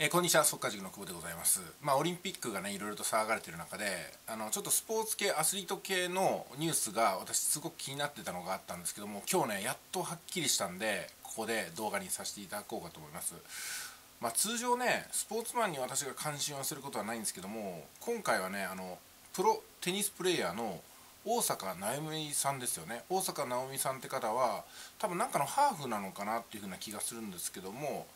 えー、こんにちは速稼塾の久保でございます。まあオリンピックがねいろいろと騒がれてる中であのちょっとスポーツ系アスリート系のニュースが私すごく気になってたのがあったんですけども今日ねやっとはっきりしたんでここで動画にさせていただこうかと思います。まあ、通常ねスポーツマンに私が関心をすることはないんですけども今回はねあのプロテニスプレーヤーの大坂なおみさんですよね。大坂なおみさんって方は多分なんかのハーフなのかなっていう風な気がするんですけども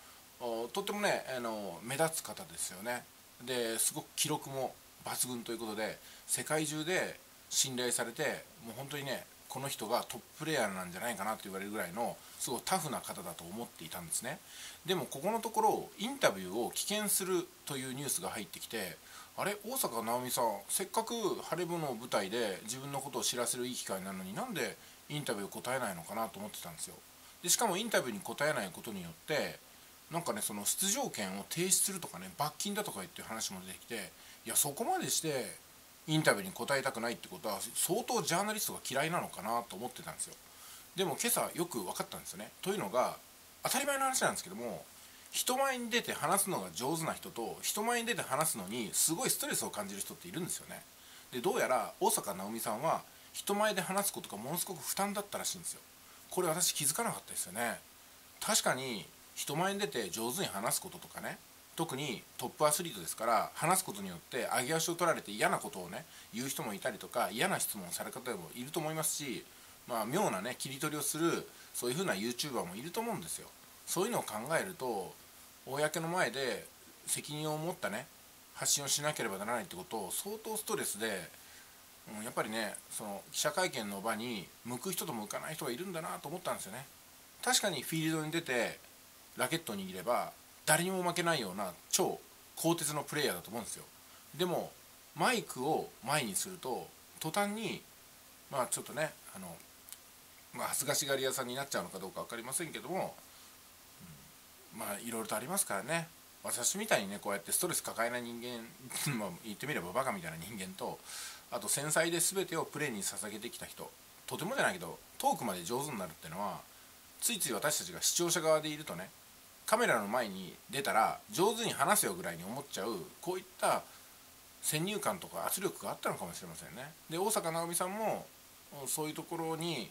とってもねあの目立つ方ですよね。ですごく記録も抜群ということで世界中で信頼されてもう本当にねこの人がトッププレーヤーなんじゃないかなと言われるぐらいのすごいタフな方だと思っていたんですね。でもここのところインタビューを棄権するというニュースが入ってきてあれ大坂なおみさんせっかく晴れ舞の舞台で自分のことを知らせるいい機会なのになんでインタビューを答えないのかなと思ってたんですよ。でしかもインタビューに答えないことによってなんかねその出場権を停止するとかね罰金だとか言っていう話も出てきていやそこまでしてインタビューに答えたくないってことは相当ジャーナリストが嫌いなのかなと思ってたんですよ。でも今朝よく分かったんですよね。というのが当たり前の話なんですけども人前に出て話すのが上手な人と人前に出て話すのにすごいストレスを感じる人っているんですよね。でどうやら大坂なおみさんは人前で話すことがものすごく負担だったらしいんですよ。これ私気づかなかったですよね。確かに人前に出て上手に話すこととかね。特にトップアスリートですから話すことによって上げ足を取られて嫌なことをね言う人もいたりとか嫌な質問をされる方もいると思いますしまあ妙なね切り取りをするそういう風な YouTuber もいると思うんですよ。そういうのを考えると公の前で責任を持ったね発信をしなければならないってことを相当ストレスで、うん、やっぱりねその記者会見の場に向く人と向かない人がいるんだなと思ったんですよね。確かにフィールドに出てラケットを握れば誰にも負けないような超鋼鉄のプレーヤーだと思うんですよ。でもマイクを前にすると途端にまあちょっとねあのまあ恥ずかしがり屋さんになっちゃうのかどうか分かりませんけども、うん、まあいろいろとありますからね。私みたいにねこうやってストレス抱えない人間 まあ言ってみればバカみたいな人間とあと繊細で全てをプレーに捧げてきた人とてもじゃないけどトークまで上手になるっていうのはついつい私たちが視聴者側でいるとねカメラの前に出たら上手に話せよぐらいに思っちゃうこういった先入観とか圧力があったのかもしれませんね。で大坂なおみさんもそういうところに、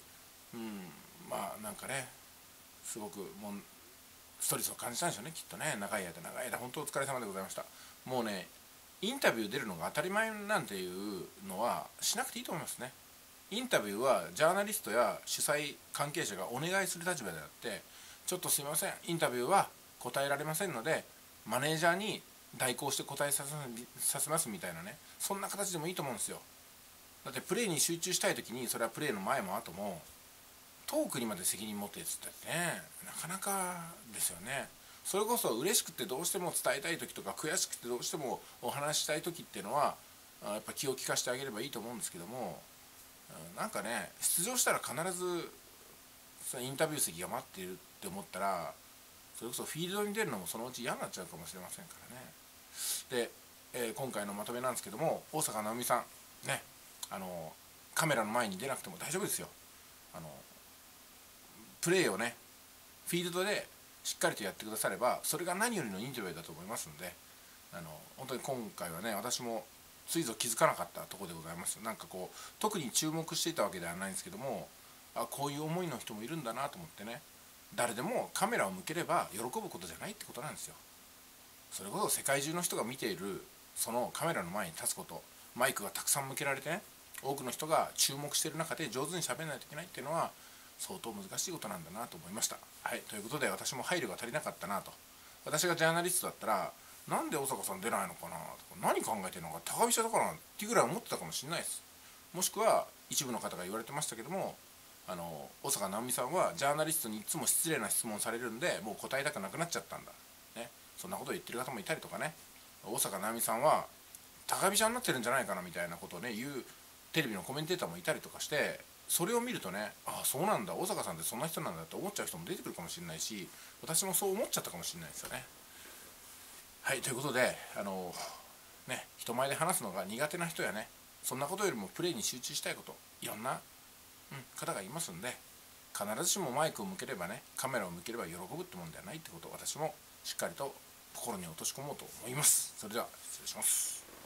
うん、まあなんかねすごくもうストレスを感じたんでしょうねきっとね。長い間長い間。本当お疲れ様でございました。もうねインタビュー出るのが当たり前なんていうのはしなくていいと思いますね。インタビューはジャーナリストや主催関係者がお願いする立場であってちょっとすいません。インタビューは答えられませんのでマネージャーに代行して答えさせますみたいなね。そんな形でもいいと思うんですよ。だってプレーに集中したい時にそれはプレーの前も後もトークにまで責任持ってっつったってね。なかなかですよね。それこそ嬉しくてどうしても伝えたい時とか悔しくてどうしてもお話したい時っていうのはやっぱ気を利かしてあげればいいと思うんですけどもなんかね出場したら必ずそインタビュー席が待っているって思ったらそれこそフィールドに出るのもそのうち嫌になっちゃうかもしれませんからね。で、えー、今回のまとめなんですけども大坂なおみさんねあのカメラの前に出なくても大丈夫ですよ。あのプレーをねフィールドでしっかりとやってくださればそれが何よりのインタビューだと思いますのであの本当に今回はね私もついぞ気づかなかったとこでございます。なんかこう特に注目していたわけではないんですけどもあこういう思いの人もいるんだなと思ってね。誰でもカメラを向ければ喜ぶことじゃないってことなんですよ。それこそ世界中の人が見ているそのカメラの前に立つことマイクがたくさん向けられてね多くの人が注目してる中で上手に喋らないといけないっていうのは相当難しいことなんだなと思いました。はいということで私も配慮が足りなかったなと。私がジャーナリストだったらなんで大坂さん出ないのかなとか何考えてるのか高飛車だからっていうぐらい思ってたかもしれないです。もしくは一部の方が言われてましたけどもあの大坂なおみさんはジャーナリストにいつも失礼な質問されるんでもう答えたくなくなっちゃったんだ、ね、そんなことを言ってる方もいたりとかね。大坂なおみさんは高飛車になってるんじゃないかなみたいなことをね言うテレビのコメンテーターもいたりとかしてそれを見るとねああそうなんだ。大坂さんってそんな人なんだって思っちゃう人も出てくるかもしれないし私もそう思っちゃったかもしれないですよね。はいということであのね人前で話すのが苦手な人やねそんなことよりもプレーに集中したいこといろんな、方がいますんで必ずしもマイクを向ければねカメラを向ければ喜ぶってもんではないってことを私もしっかりと心に落とし込もうと思います。それでは失礼します。